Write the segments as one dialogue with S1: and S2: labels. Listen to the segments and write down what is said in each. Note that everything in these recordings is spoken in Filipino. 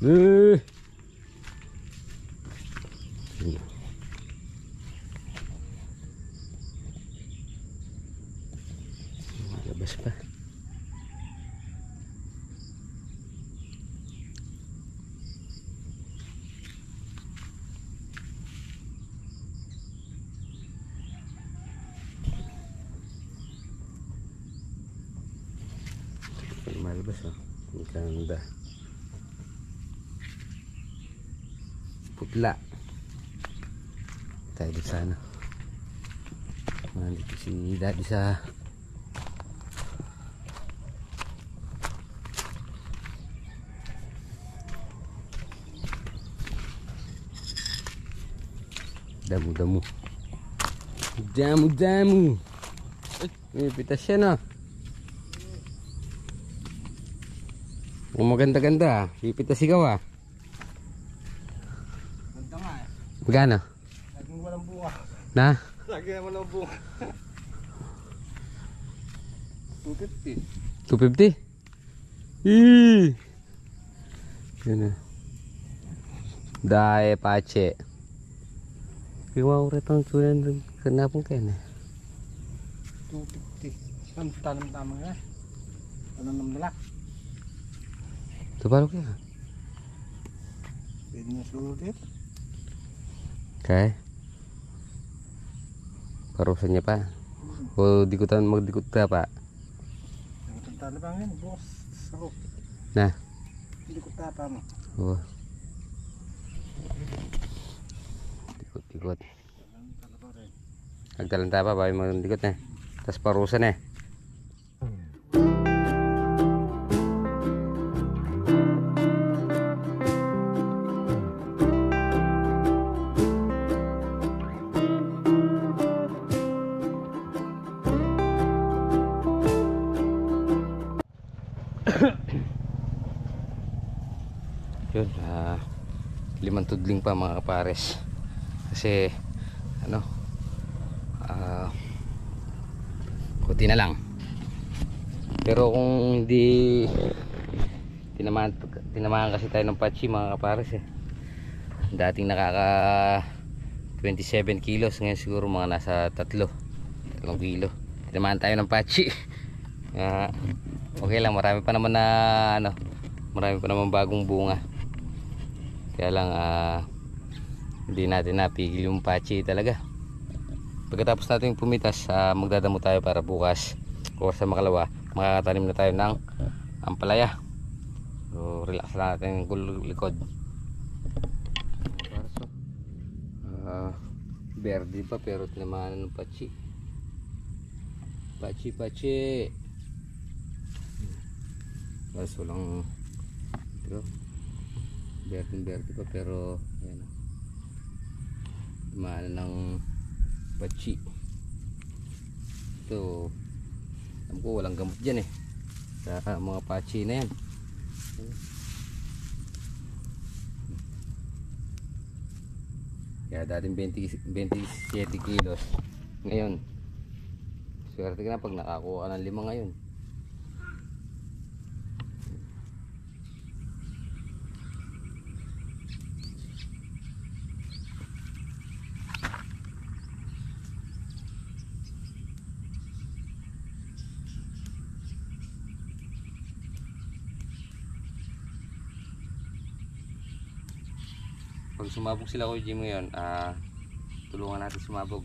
S1: kaya. Eh! Sige. Putla. Tayo dito sa ano. Nandito si daddy sa Damu damu. Damu damu. Ay, may pitas siya na. Maganda-ganda. Pipitas ikaw ah. Magkano?
S2: Laging walang bunga.
S1: Na?
S2: Lagi naman ang bunga. 250.
S1: 250? Eee! Yun na. Dae pache. Iwaw retang tulan kenapa kene?
S2: 250. Ang tanam tama nga. Tanam ng dalak.
S1: Tu baru kaya.
S2: Pwede na sulit.
S1: Okay. Parusannya pa. O dikutan magdikut ka pa.
S2: Ang talabangin. Bukas. Saro.
S1: Nah.
S2: Hindi ko tapa mo.
S1: Oh. Dikut-dikut.
S2: Ang talabang rin.
S1: Nagtalanta pa bago magdikut na. Tapos parusan eh. Yun ah, limang tudling pa mga kapares. Kasi ano ah kunti na lang. Pero kung hindi tinamaan, tinamaan kasi tayo ng patchy mga kapares eh. Dating nakaka 27 kilos ngayon siguro mga nasa tatlo tatlong kilo. Tinamaan tayo ng patchy Ah, okay lang marami pa naman na ano marami pa naman bagong bunga kaya lang ah, hindi natin napigil yung patchy talaga. Pagkatapos natin pumitas ah, magdadamo tayo para bukas o sa makalawa makakatanim na tayo ng ampalaya. So relax lang natin yung likod. Parso. Ah, verde pa pero tinamaan ng patchy. Patchy patchy. Kaso lang pero berde berde pa pero ayan. Tumaan ng patsi ito alam ko walang gamot dyan eh. Sa mga patsi na yan. Kaya dating 20, 27 kilos. Ngayon swerte ka na pag nakakuha ka ng lima ngayon pag sumabog sila ko Jim ngayon ah tulungan natin sumabog.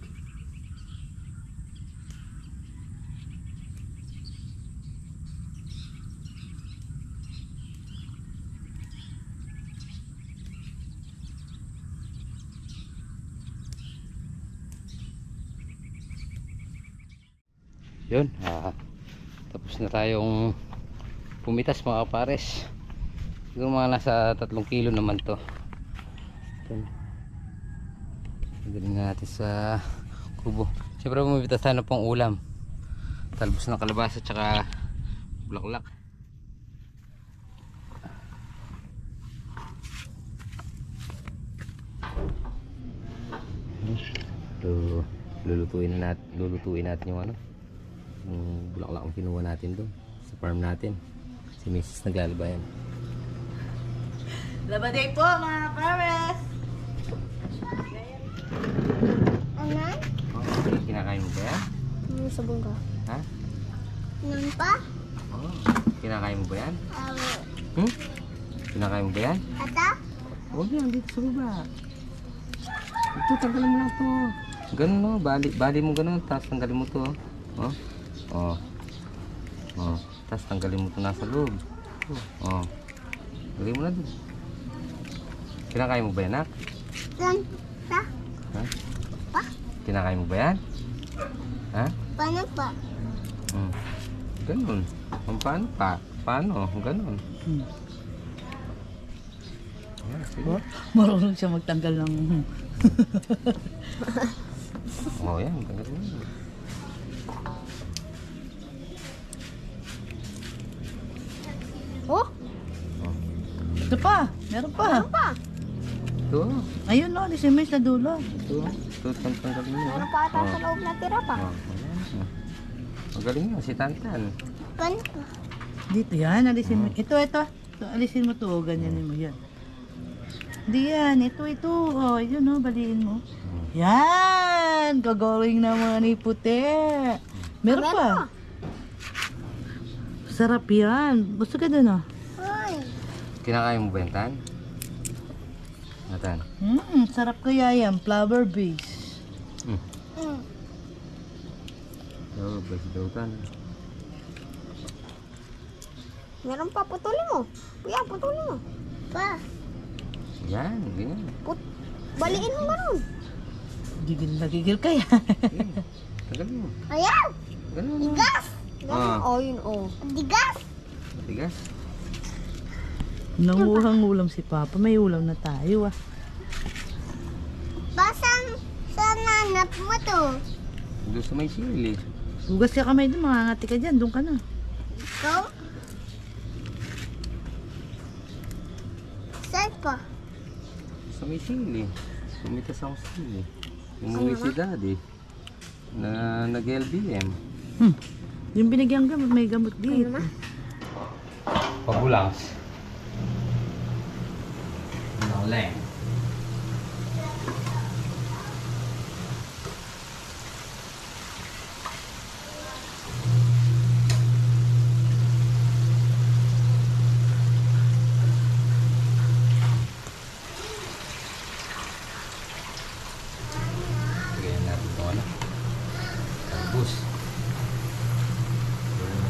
S1: Yun ah, tapos na tayong pumitas mga kapares siguro mga nasa tatlong kilo naman to ito Galing natin sa kubo. Siyempre bumibitas tayo ng pang ulam. Talbos ng kalabasa at saka bulaklak. So, lulutuin na natin, lulutuin natin yung ano. Yung bulaklak ang kinuha natin doon sa farm natin. Si Mrs. naglalaba yan.
S3: Labaday po mga pares!
S4: Anan?
S1: Oh, kinakain mo ba yan?
S4: Ano sabong ka?
S1: Ha?
S4: Nan pa?
S1: Oh, kinakain mo ba yan?
S4: Um,
S1: Hmm? Kinakain mo ba yan?
S4: ata?
S1: Huwag yan, dito sa baba. Ito, tanggalin mo lang to. Ganun no, bali, bali mo ganun, tapos tanggalin mo to. Oh. Oh. Oh. Tapos tanggalin mo to nasa loob. Oh. Tanggalin mo na dun. Kinakain mo ba yan, nak?
S4: Lan?
S1: Kinakain mo ba yan? Ha?
S4: Paano pa?
S1: Hmm. Ganun. Kung paano pa? Paano? Ganun.
S3: Hmm.
S1: Ayan, sige.
S3: Marunong siya magtanggal ng...
S1: Oh, yan. Tanggalin mo. yan.
S4: Oh?
S3: Ito pa! Meron pa!
S4: Ano pa?
S1: Ito.
S3: Ayun no, yung sa dulo.
S1: Ito. Tanggalin mo.
S4: Meron pa ata sa loob na tira pa.
S1: Oh, ayan. Magaling nga si Tantan.
S4: Pa?
S3: Dito yan, alisin mo. Ito, ito. ito alisin mo to, oh, ganyanin mo yan. Hindi yan, ito, ito. Oh, yun oh, baliin mo. Yan! Gagawing naman ni puti. Meron pa. Sarap yan. Gusto ka dun oh.
S1: Kinakain mo ba yan, Tan? Natan.
S3: Hmm, sarap kaya yan. Flower base.
S1: Hmm.
S4: Mm.
S1: Oh, basi daw, Tan.
S4: Meron pa, putulin mo. Kuya, putulin mo. Pa,
S1: Yan, ganyan.
S4: put baliin mo ganun.
S3: Gigil na gigil kaya.
S1: Okay. Tagalin mo.
S4: Ayan!
S1: Ganun.
S4: Digas! Ganun,
S1: Ah.
S4: oh, yun, oh. Digas!
S1: Tigas.
S3: Nanguhang ulam si Papa. May ulam na tayo ah.
S4: Basan sa nanap mo to?
S1: Doon sa may sili.
S3: Hugas ka kamay doon, mangangati ka dyan. Doon ka na.
S4: Ikaw? Saan pa?
S1: Sa may sili. Sumitas ako sa sili. Umuwi si Daddy. Na nag-LBM.
S3: Hmm. Yung binigyan gamot, may gamot dito.
S4: Ano na?
S1: Pabulangs. Nauleng. Lagyan natin ito ano. Talbos.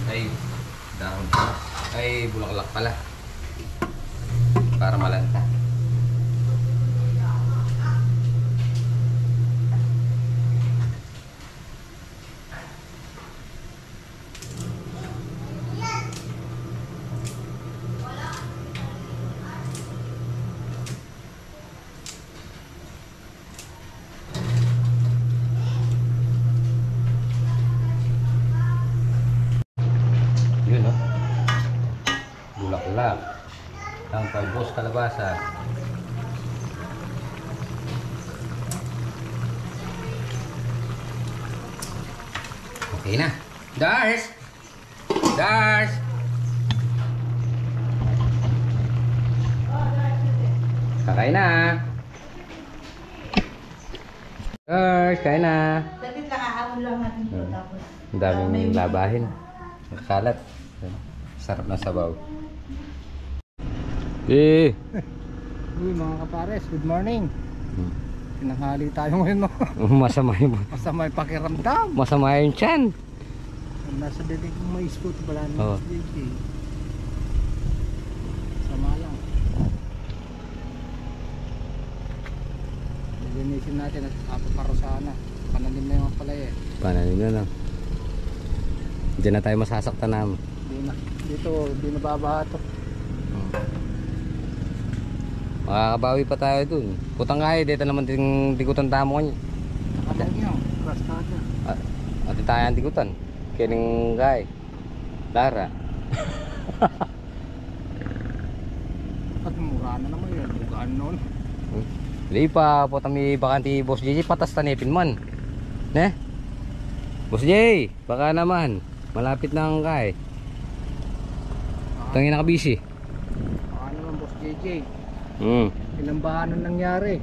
S1: Ay, dahon pa. Ay, bulaklak pala. Para malanta. Yun, no? Bulaklak. Ang talbos kalabasa. Okay na. Dars! Dars! Kakain na. Dars, kain na.
S3: Saglit lang, aahon lang natin ito.
S1: Hmm.
S3: Tapos,
S1: Ang daming labahin. Kalat. Sarap na sabaw. Eh.
S2: Uy, mga kapares, good morning.
S1: Hmm.
S2: Pinanghali tayo ngayon, no?
S1: Masama yung,
S2: Masama yung pakiramdam.
S1: masama yung tiyan.
S2: Nasa bibig ng mais ko, wala na
S1: Oo.
S2: oh. bibig. Sama lang. Lilinisin natin at apaparo sana. Pananim na yung palay eh.
S1: Paano nyo no? Diyan na tayo masasaktan na.
S2: Hindi na. Dito, hindi na babaha to.
S1: Makakabawi pa tayo dun. Putang kaya, dito naman ting tikutan tamo niya.
S2: Nakabang niyo, cross cutter.
S1: At, at tayo ang tikutan. Kining kay. Lara.
S2: At mura na naman yun. Bugaan noon.
S1: Lipa, putang may bakanti boss JJ, patas tanipin man. Ne? Boss J, baka naman. Malapit na ang kay. Tangin na ka busy.
S2: Baka naman, boss JJ.
S1: Hmm.
S2: Ilang ba nangyari?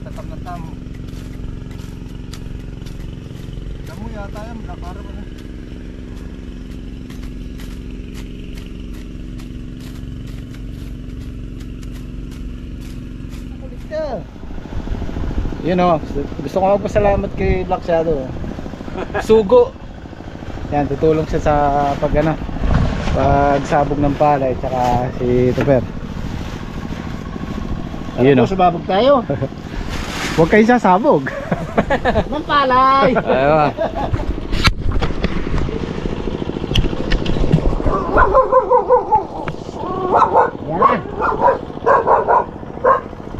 S2: Tatam na tamo. Damo yata yan, nakara mo na. Kulit ka. Yun o, gusto ko magpasalamat kay Black Shadow. Sugo. Yan, tutulong siya sa pag ano, pagsabog ng palay, tsaka si Tuper. Yun o.
S5: Sumabog tayo.
S2: Huwag kayo sasabog.
S5: Ng palay.
S1: Ayaw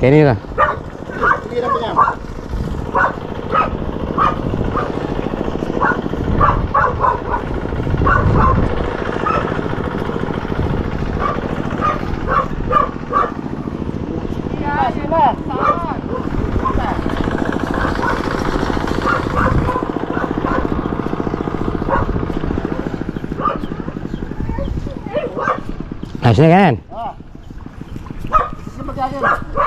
S1: Kanina.
S5: Hirap niya.
S1: Ayos na yan.
S5: Sige magkakaroon.
S1: Uy!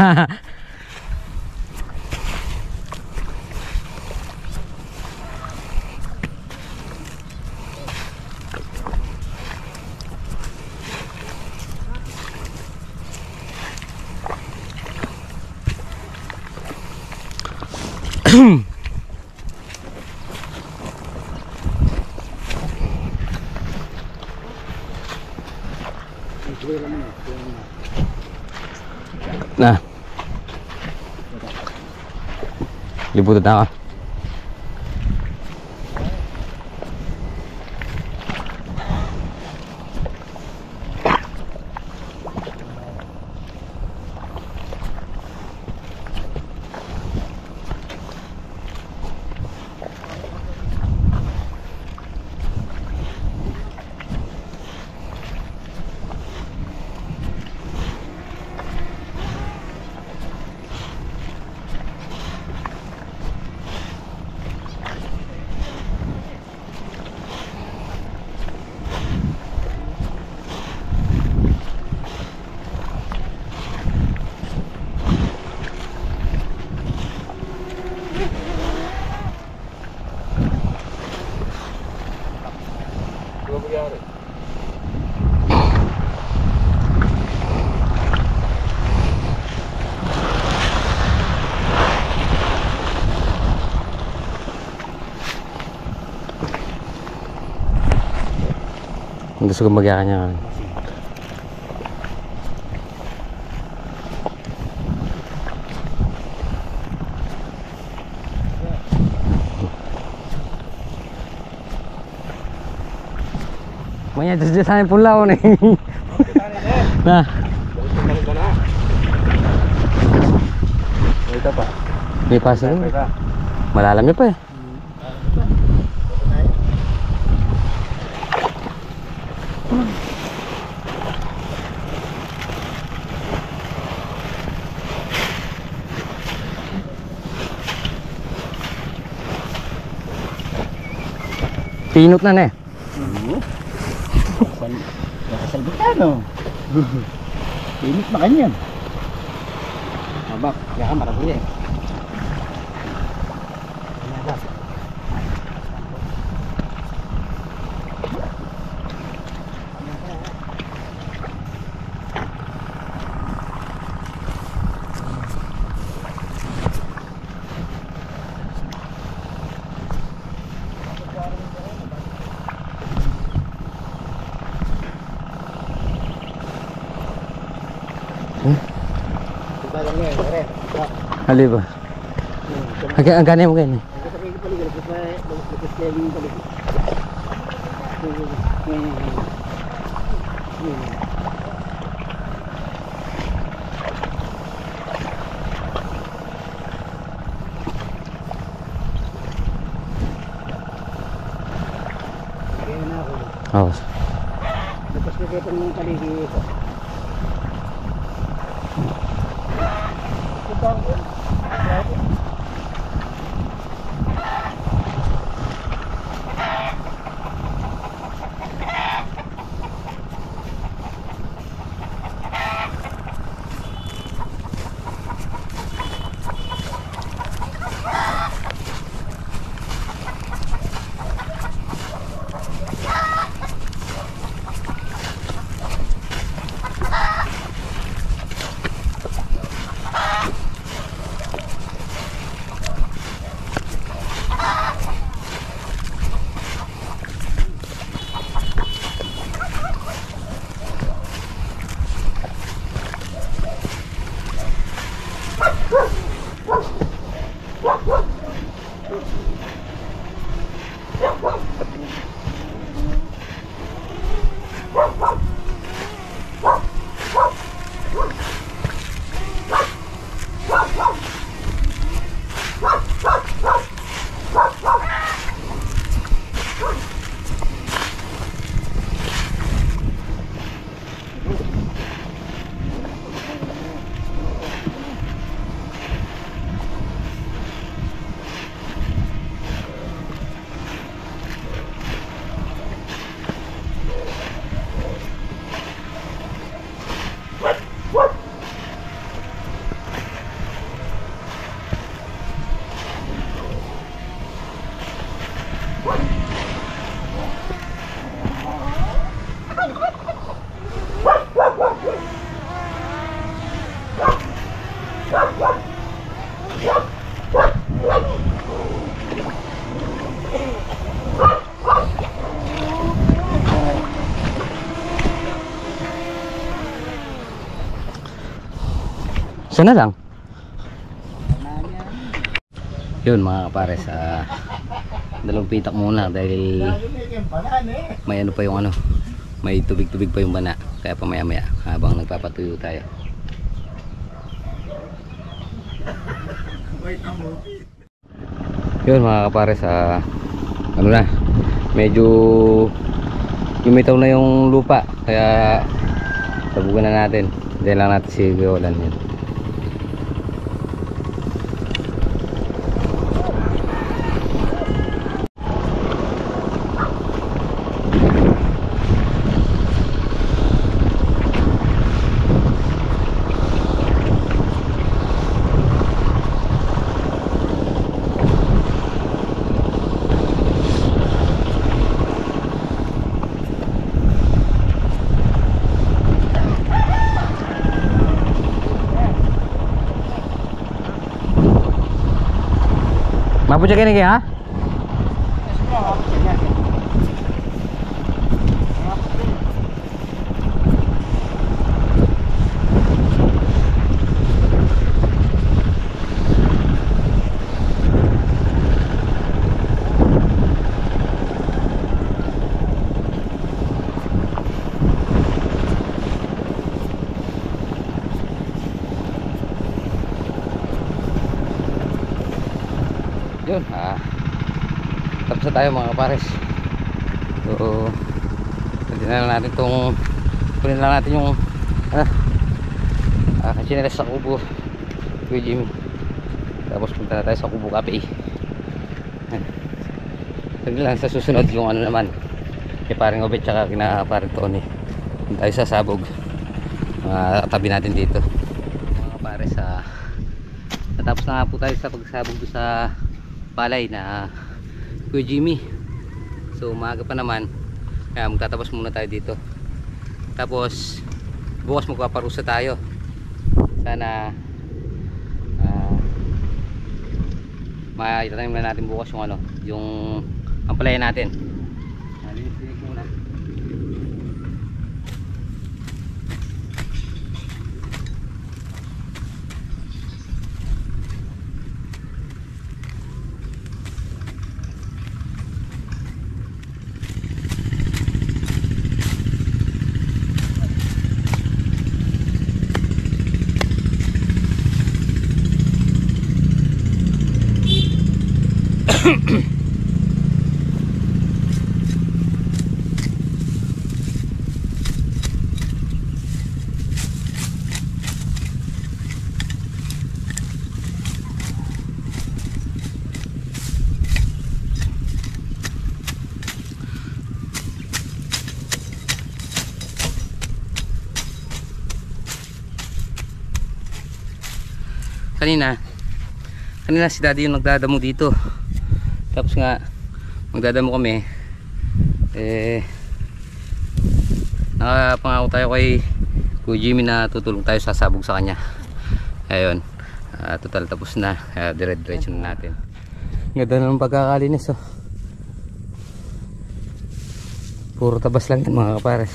S1: Na. Libutan na ako. Gusto ko magyakan niya. Maya, dyan sa akin pula ko na Na.
S2: Ito pa.
S1: May pasa rin. Malalam niya pa eh. Pinot na na eh.
S5: Nakasalbit ka, no? Pinit na kanyan. Abak, kaya marami eh.
S1: Hali ba? Ang, ang ganyan Sana lang. Yun mga kapares, ah, dalawang pitak muna dahil may ano pa yung ano, may tubig-tubig pa yung bana. Kaya pamaya maya habang nagpapatuyo tayo. Yun mga kapares, ah, ano na, medyo lumitaw na yung lupa. Kaya sabugan na natin. Diyan lang natin si Violan yun. Apa cakap ni ha? Yun, ah. Tapos na tayo mga pares. So, pwede na lang natin tong kunin lang natin yung ano, ah, kachinelas sa kubo. Kuya Jimmy. Tapos punta na tayo sa kubo cafe. Pwede lang sa susunod yung ano naman. Kay paring Obet tsaka kina paring Tony. Punta tayo sa sabog. Mga tabi natin dito. Mga pares sa Natapos na nga po tayo sa pagsabog sa palay na Kuya Jimmy. So umaga pa naman. Kaya magtatapos muna tayo dito. Tapos bukas magpaparusa tayo. Sana uh, maitatanim na natin bukas yung ano yung ampalaya natin Nalinis-linis muna. Kanina. Kanina si daddy yung nagdadamo dito tapos nga magdadamo kami. Eh nakapangako tayo kay Kuya Jimmy na tutulong tayo sa sabog sa kanya. Ayun. Ah, total tapos na. Uh, dire diretso na natin. Ganda ng pagkakalinis oh. Puro tabas lang yan mga kapares.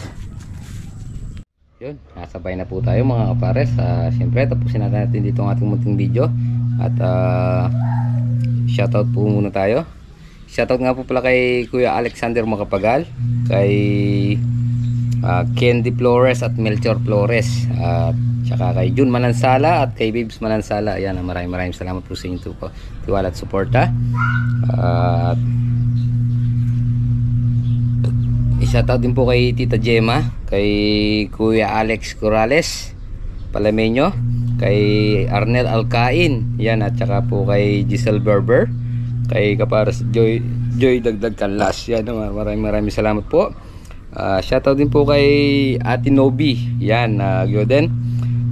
S1: Yun, nasabay na po tayo mga kapares. Uh, Siyempre, tapusin natin dito ang ating munting video. At uh, shoutout po muna tayo. Shoutout nga po pala kay Kuya Alexander Makapagal, kay uh, Candy Flores at Melchor Flores, at saka kay Jun Manansala at kay Babes Manansala. Ayan, maraming maraming salamat po sa inyo po. Tiwala at suporta. At Shoutout din po kay Tita Gemma, kay Kuya Alex Corrales, Palamenyo, kay Arnel Alcain, yan at saka po kay Giselle Berber, kay Kaparas Joy Joy Dagdag Kanlas. Yan, maraming maraming salamat po. Uh, shoutout din po kay Ate Nobi, yan, uh, Gyoden.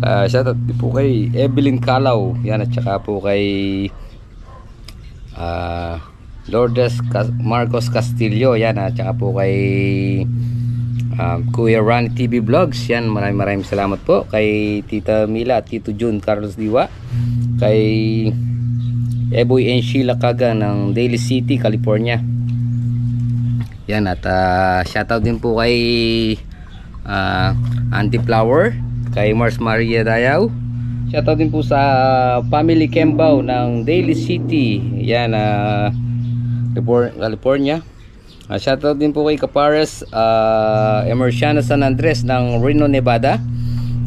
S1: Uh, shoutout din po kay Evelyn Calaw, yan at saka po kay uh, Lourdes Marcos Castillo yan at saka po kay um, Kuya Ron TV Vlogs yan. Maraming maraming salamat po kay Tita Mila at Tito Jun Carlos Diwa kay Eboy and Sheila Kaga ng Daly City, California. Yan at uh, shoutout din po kay uh, Auntie Flower kay Mars Maria Dayaw. Shoutout din po sa Family Kembao ng Daly City. Yan uh, California. Uh, shoutout din po kay Capares uh, Emerciana San Andres ng Reno, Nevada.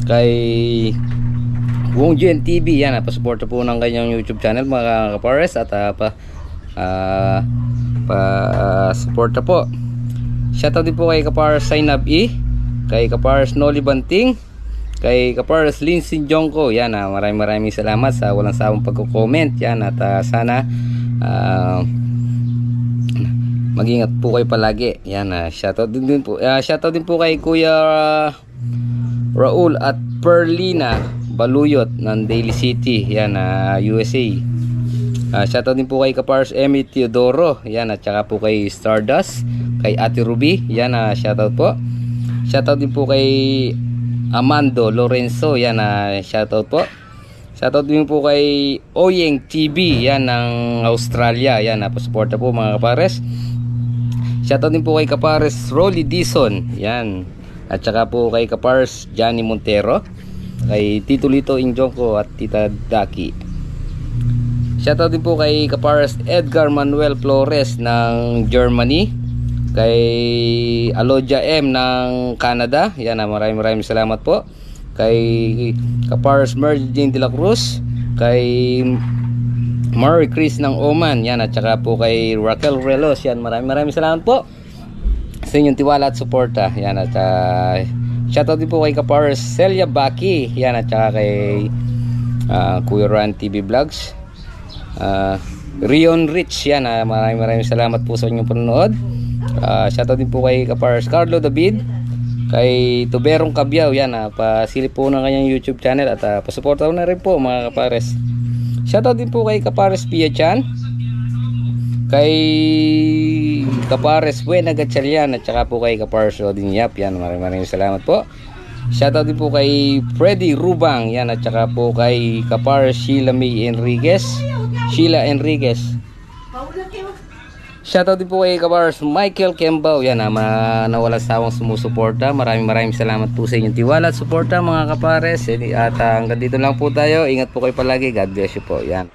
S1: Kay Wong Juen TV. Yan, uh, pasuporta po ng kanyang YouTube channel mga Capares at uh, pa uh, pa uh, suporta po. Shoutout din po kay Capares Sainab E. Kay Capares Noli Banting. Kay Capares Linsin Jongko. Yan, uh, maraming maraming salamat sa walang sawang pagko-comment. Yan at uh, sana uh, mag-ingat po kayo palagi. Yan, uh, shoutout din, din po. Uh, shoutout din po kay Kuya Raul at Perlina Baluyot ng Daily City. Yan, uh, USA. Uh, shoutout din po kay Kapars Emmy Teodoro. Yan, at saka po kay Stardust. Kay Ate Ruby. Yan, uh, shoutout po. Shoutout din po kay Amando Lorenzo. Yan, uh, shoutout po. Shoutout din po kay Oyeng TV, yan ng Australia. Yan, napasuporta po mga kapares. Shoutout din po kay kapares Rolly Dison, yan. At saka po kay kapares Johnny Montero, kay Tito Lito Injongko at Tita Daki. Shoutout din po kay kapares Edgar Manuel Flores ng Germany, kay Alodia M ng Canada. Yan, ah, maraming maraming salamat po kay Kapars Merging de la Cruz, kay Mary Chris ng Oman, yan at saka po kay Raquel Relos, yan maraming maraming salamat po sa inyong tiwala at suporta, yan at uh, shoutout din po kay Kapars Celia Baki, yan at saka kay ah, Kuya Ran TV Vlogs, Ah, Rion Rich, yan ah, maraming maraming salamat po sa inyong panonood. Uh, shoutout din po kay Kapars Carlo David, kay Tuberong Kabyaw yan ah, pasilip po ng kanyang YouTube channel at uh, pasuporta na rin po mga kapares shoutout din po kay Kapares Pia Chan kay Kapares Buena Gatchalian at saka po kay Kapares Rodin Yap. Yan maraming maraming salamat po. Shoutout din po kay Freddy Rubang. Yan at saka po kay Kapares Sheila May Enriquez. Sheila Enriquez Shoutout din po kay Kabars Michael Kembao. Yan na nawala sawang sumusuporta. Maraming maraming salamat po sa inyong tiwala at suporta mga kapares. At uh, hanggang dito lang po tayo. Ingat po kayo palagi. God bless you po. Yan.